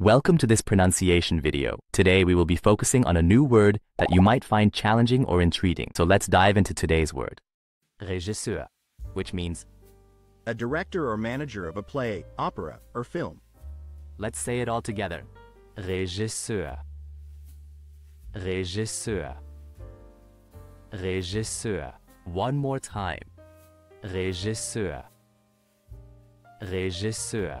Welcome to this pronunciation video. Today we will be focusing on a new word that you might find challenging or intriguing. So let's dive into today's word. Regisseur, which means, A director or manager of a play, opera, or film. let's say it all together. Regisseur. Regisseur. Regisseur. One more time. Regisseur. Regisseur.